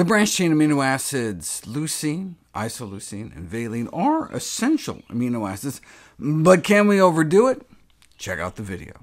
The branched-chain amino acids leucine, isoleucine, and valine are essential amino acids, but can we overdo it? Check out the video.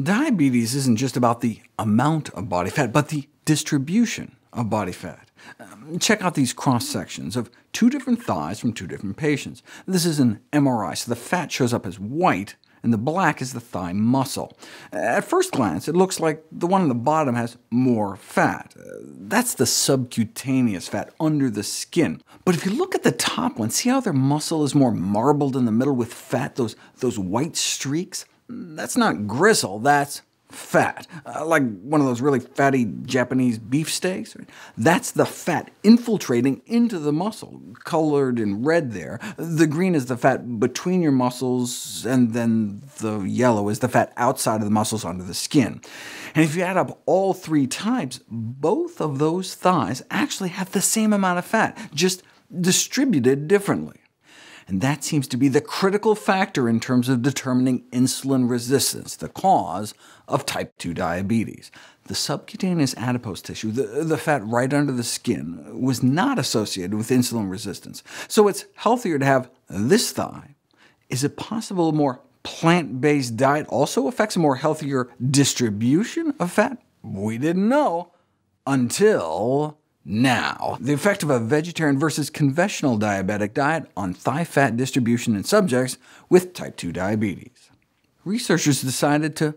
Diabetes isn't just about the amount of body fat, but the distribution of body fat. Um, check out these cross-sections of two different thighs from two different patients. This is an MRI, so the fat shows up as white, and the black is the thigh muscle. At first glance, it looks like the one on the bottom has more fat. Uh, that's the subcutaneous fat under the skin. But if you look at the top one, see how their muscle is more marbled in the middle with fat, those, those white streaks? That's not gristle, that's fat, uh, like one of those really fatty Japanese beefsteaks. That's the fat infiltrating into the muscle, colored in red there. The green is the fat between your muscles, and then the yellow is the fat outside of the muscles under the skin. And if you add up all three types, both of those thighs actually have the same amount of fat, just distributed differently and that seems to be the critical factor in terms of determining insulin resistance, the cause of type 2 diabetes. The subcutaneous adipose tissue, the, the fat right under the skin, was not associated with insulin resistance, so it's healthier to have this thigh. Is it possible a more plant-based diet also affects a more healthier distribution of fat? We didn't know until now, the effect of a vegetarian versus conventional diabetic diet on thigh fat distribution in subjects with type 2 diabetes. Researchers decided to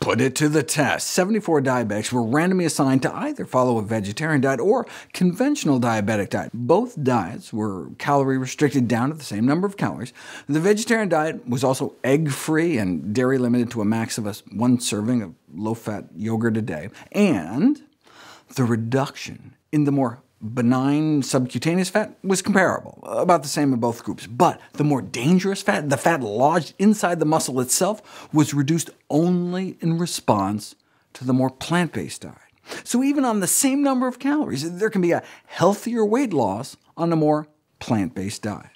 put it to the test. 74 diabetics were randomly assigned to either follow a vegetarian diet or conventional diabetic diet. Both diets were calorie-restricted down to the same number of calories. The vegetarian diet was also egg-free and dairy limited to a max of a one serving of low-fat yogurt a day, and the reduction in the more benign subcutaneous fat was comparable, about the same in both groups. But the more dangerous fat, the fat lodged inside the muscle itself, was reduced only in response to the more plant-based diet. So even on the same number of calories, there can be a healthier weight loss on a more plant-based diet.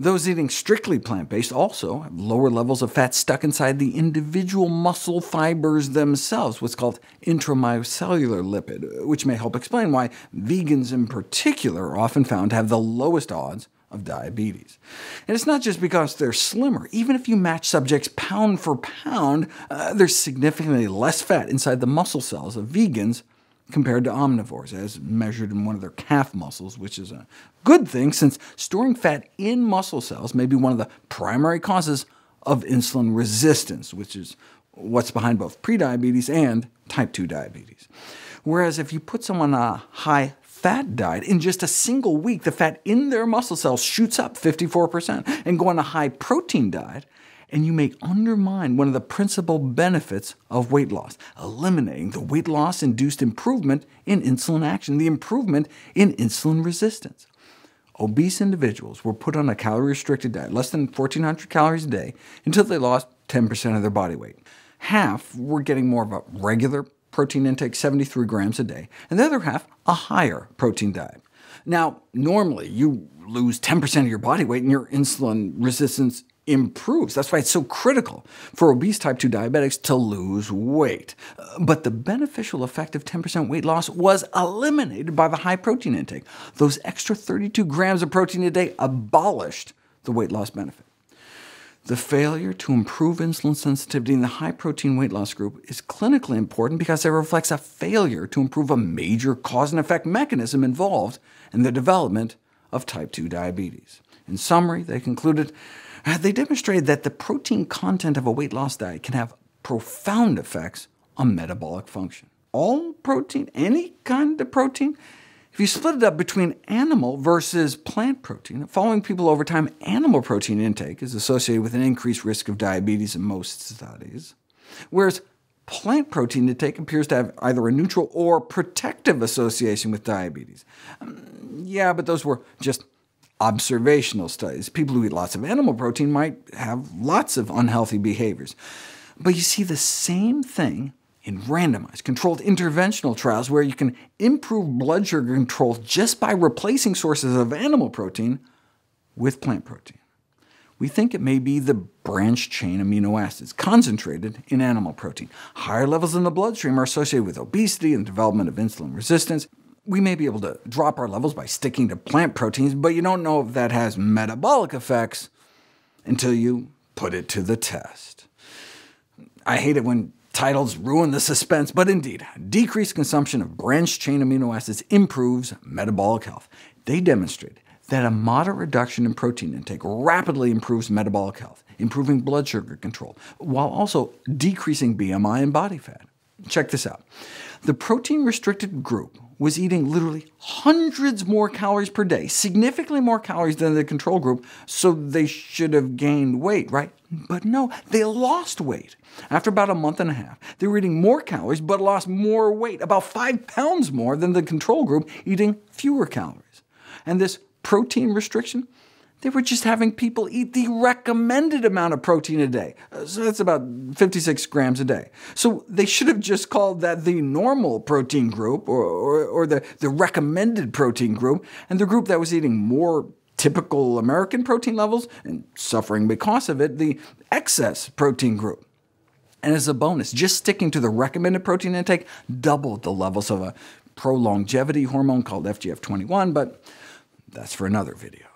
Those eating strictly plant-based also have lower levels of fat stuck inside the individual muscle fibers themselves, what's called intramyocellular lipid, which may help explain why vegans in particular are often found to have the lowest odds of diabetes. And it's not just because they're slimmer. Even if you match subjects pound for pound, uh, there's significantly less fat inside the muscle cells of vegans compared to omnivores, as measured in one of their calf muscles, which is a good thing, since storing fat in muscle cells may be one of the primary causes of insulin resistance, which is what's behind both prediabetes and type 2 diabetes. Whereas if you put someone on a high-fat diet, in just a single week the fat in their muscle cells shoots up 54%, and go on a high-protein diet, and you may undermine one of the principal benefits of weight loss, eliminating the weight loss-induced improvement in insulin action, the improvement in insulin resistance. Obese individuals were put on a calorie-restricted diet, less than 1,400 calories a day, until they lost 10% of their body weight. Half were getting more of a regular protein intake, 73 grams a day, and the other half a higher protein diet. Now, normally you lose 10% of your body weight and your insulin resistance improves. That's why it's so critical for obese type 2 diabetics to lose weight. But the beneficial effect of 10% weight loss was eliminated by the high protein intake. Those extra 32 grams of protein a day abolished the weight loss benefit. The failure to improve insulin sensitivity in the high-protein weight loss group is clinically important because it reflects a failure to improve a major cause and effect mechanism involved in the development of type 2 diabetes. In summary, they concluded they demonstrated that the protein content of a weight loss diet can have profound effects on metabolic function. All protein, any kind of protein, if you split it up between animal versus plant protein, following people over time, animal protein intake is associated with an increased risk of diabetes in most studies, whereas plant protein intake appears to have either a neutral or protective association with diabetes. Um, yeah, but those were just observational studies. People who eat lots of animal protein might have lots of unhealthy behaviors. But you see the same thing in randomized, controlled interventional trials where you can improve blood sugar control just by replacing sources of animal protein with plant protein. we think it may be the branched-chain amino acids concentrated in animal protein. Higher levels in the bloodstream are associated with obesity and development of insulin resistance. We may be able to drop our levels by sticking to plant proteins, but you don't know if that has metabolic effects until you put it to the test. I hate it when titles ruin the suspense, but indeed, decreased consumption of branched-chain amino acids improves metabolic health. They demonstrated that a moderate reduction in protein intake rapidly improves metabolic health, improving blood sugar control, while also decreasing BMI and body fat. Check this out. The protein-restricted group was eating literally hundreds more calories per day, significantly more calories than the control group, so they should have gained weight, right? But no, they lost weight. After about a month and a half, they were eating more calories, but lost more weight, about 5 pounds more than the control group, eating fewer calories. And this protein restriction they were just having people eat the recommended amount of protein a day. Uh, so that's about 56 grams a day. So they should have just called that the normal protein group, or, or, or the, the recommended protein group, and the group that was eating more typical American protein levels, and suffering because of it, the excess protein group. And as a bonus, just sticking to the recommended protein intake doubled the levels of a pro-longevity hormone called FGF21, but that's for another video.